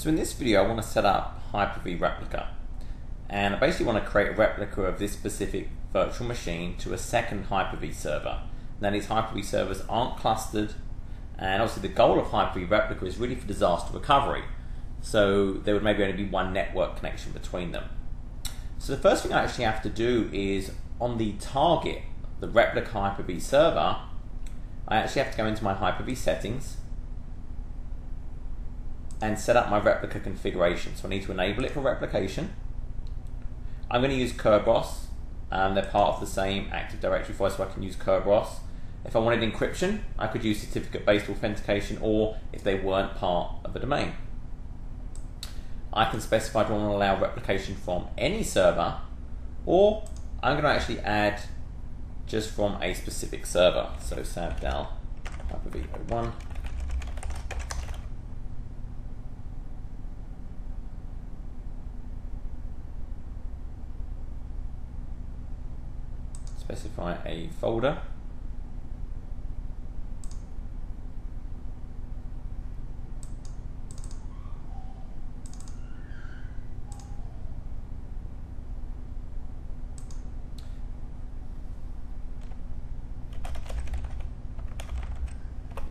So in this video I want to set up Hyper-V Replica and I basically want to create a replica of this specific virtual machine to a second Hyper-V server. Now these Hyper-V servers aren't clustered and obviously the goal of Hyper-V Replica is really for disaster recovery. So there would maybe only be one network connection between them. So the first thing I actually have to do is on the target, the replica Hyper-V server, I actually have to go into my Hyper-V settings and set up my replica configuration. So I need to enable it for replication. I'm going to use Kerberos. Um, they're part of the same Active Directory file, so I can use Kerberos. If I wanted encryption, I could use certificate-based authentication, or if they weren't part of a domain. I can specify do I want to allow replication from any server, or I'm going to actually add just from a specific server. So savdal hyper-v01 specify a folder.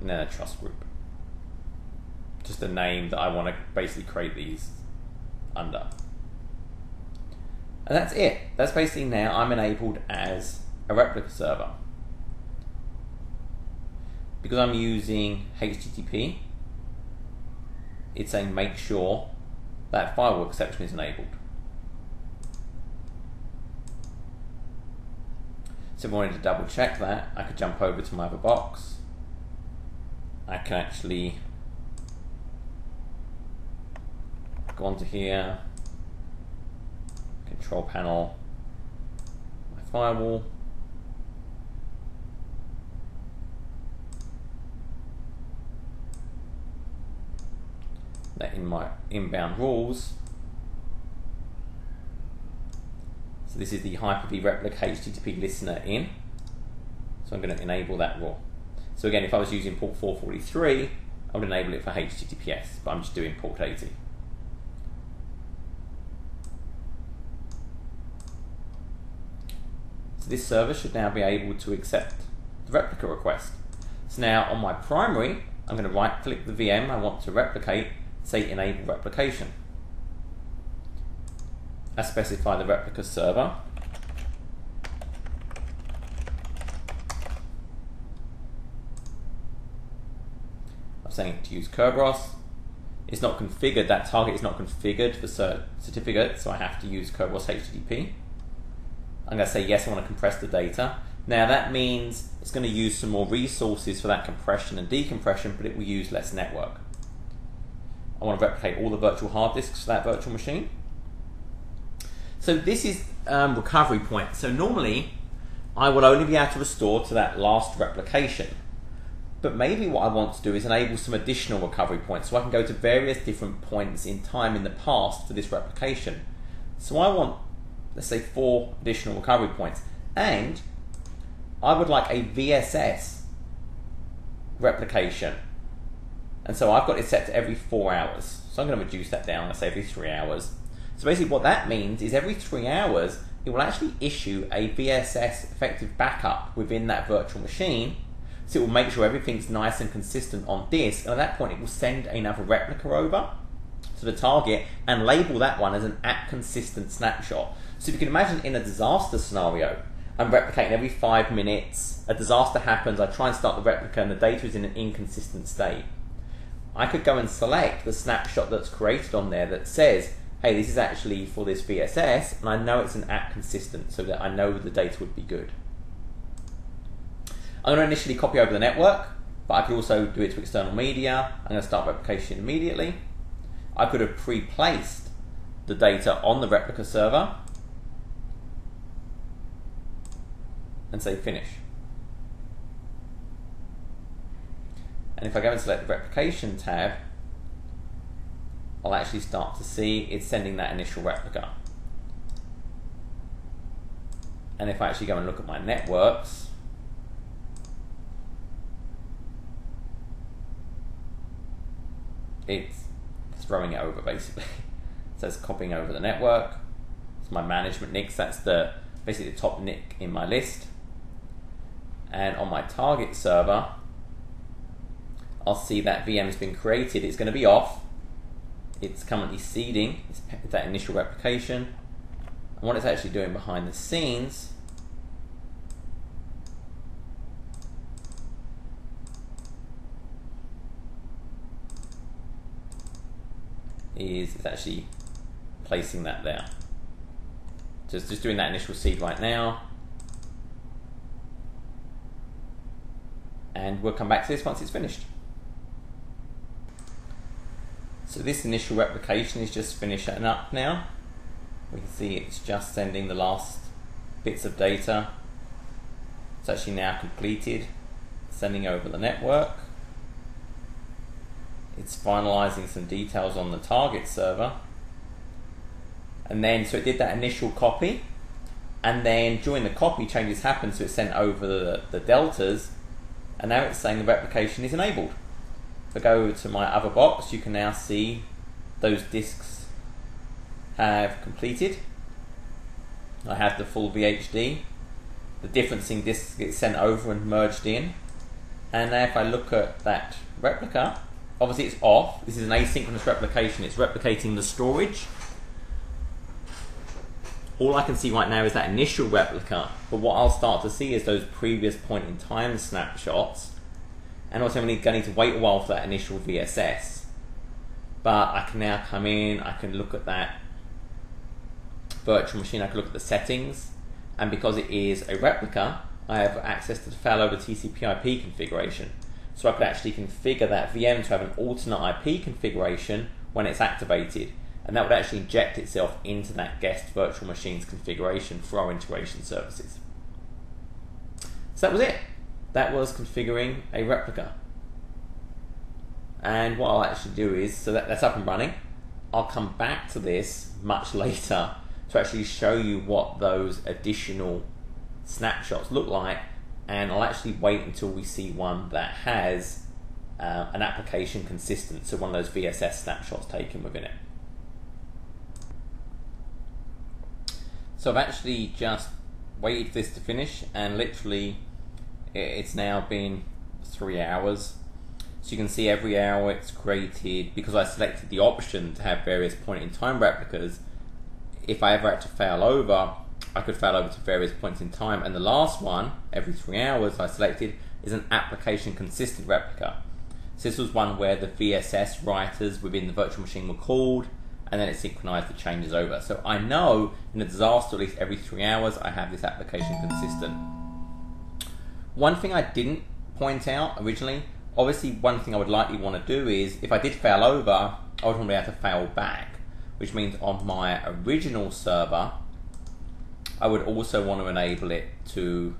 A trust group. Just a name that I want to basically create these under. And that's it. That's basically now I'm enabled as a replica server. Because I'm using HTTP, it's saying make sure that firewall exception is enabled. So if I wanted to double check that, I could jump over to my other box. I can actually go onto here, control panel, my firewall, my inbound rules. So this is the Hyper-V replica HTTP listener in. So I'm going to enable that rule. So again, if I was using port 443, I would enable it for HTTPS, but I'm just doing port 80. So this server should now be able to accept the replica request. So now on my primary, I'm going to right click the VM I want to replicate say enable replication. I specify the replica server. I'm saying to use Kerberos. It's not configured, that target is not configured for cert certificate, so I have to use Kerberos HTTP. I'm going to say yes, I want to compress the data. Now that means it's going to use some more resources for that compression and decompression, but it will use less network. I want to replicate all the virtual hard disks for that virtual machine. So this is um, recovery point. So normally I will only be able to restore to that last replication. But maybe what I want to do is enable some additional recovery points so I can go to various different points in time in the past for this replication. So I want, let's say, four additional recovery points. And I would like a VSS replication and so I've got it set to every four hours. So I'm going to reduce that down, let's say every three hours. So basically what that means is every three hours, it will actually issue a VSS effective backup within that virtual machine. So it will make sure everything's nice and consistent on disk. And at that point, it will send another replica over to the target and label that one as an app consistent snapshot. So if you can imagine in a disaster scenario, I'm replicating every five minutes, a disaster happens, I try and start the replica and the data is in an inconsistent state. I could go and select the snapshot that's created on there that says, hey, this is actually for this VSS, and I know it's an app consistent so that I know the data would be good. I'm going to initially copy over the network, but I could also do it to external media. I'm going to start replication immediately. I could have pre-placed the data on the replica server and say finish. And if I go and select the replication tab, I'll actually start to see it's sending that initial replica. And if I actually go and look at my networks, it's throwing it over basically. so it's copying over the network. It's my management NICs. That's the basically the top NIC in my list. And on my target server, I'll see that VM has been created. It's going to be off. It's currently seeding. It's that initial replication. And what it's actually doing behind the scenes is it's actually placing that there. Just, just doing that initial seed right now. And we'll come back to this once it's finished. So this initial replication is just finishing up now. We can see it's just sending the last bits of data. It's actually now completed, sending over the network. It's finalizing some details on the target server. And then, so it did that initial copy. And then during the copy, changes happened, so it sent over the, the deltas. And now it's saying the replication is enabled. If I go over to my other box, you can now see those disks have completed. I have the full VHD. The differencing disks get sent over and merged in. And now if I look at that replica, obviously it's off. This is an asynchronous replication. It's replicating the storage. All I can see right now is that initial replica, but what I'll start to see is those previous point in time snapshots. And also I'm going to need to wait a while for that initial VSS. But I can now come in, I can look at that virtual machine, I can look at the settings, and because it is a replica, I have access to the failover TCP IP configuration. So I could actually configure that VM to have an alternate IP configuration when it's activated. And that would actually inject itself into that guest virtual machines configuration for our integration services. So that was it. That was configuring a replica. And what I'll actually do is, so that, that's up and running. I'll come back to this much later to actually show you what those additional snapshots look like and I'll actually wait until we see one that has uh, an application consistent, so one of those VSS snapshots taken within it. So I've actually just waited for this to finish, and literally it's now been three hours. So you can see every hour it's created, because I selected the option to have various point in time replicas, if I ever had to fail over, I could fail over to various points in time. And the last one, every three hours, I selected is an application consistent replica. So this was one where the VSS writers within the virtual machine were called, and then it synchronized the changes over. So I know in a disaster, at least every three hours, I have this application consistent. One thing I didn't point out originally, obviously, one thing I would likely want to do is if I did fail over, I would want to be able to fail back, which means on my original server, I would also want to enable it to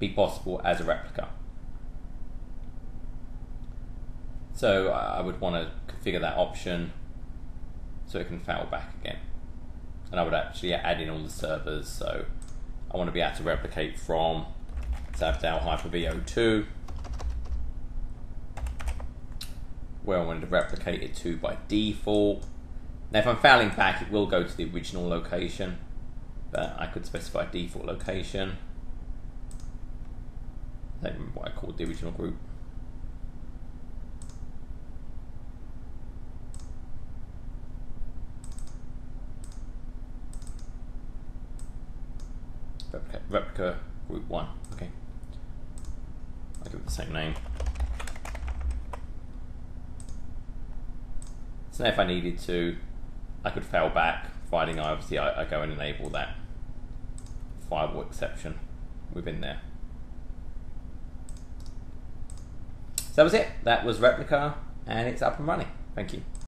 be possible as a replica. So I would want to configure that option so it can fail back again. And I would actually add in all the servers. So I want to be able to replicate from Savdal Hyper-V 02 where I wanted to replicate it to by default. Now if I'm failing back, it will go to the original location, but I could specify default location. I don't remember what I called the original group. Replica group 1, okay. I'll give it the same name. So now if I needed to, I could fail back, providing I obviously I, I go and enable that firewall exception within there. So that was it. That was Replica, and it's up and running. Thank you.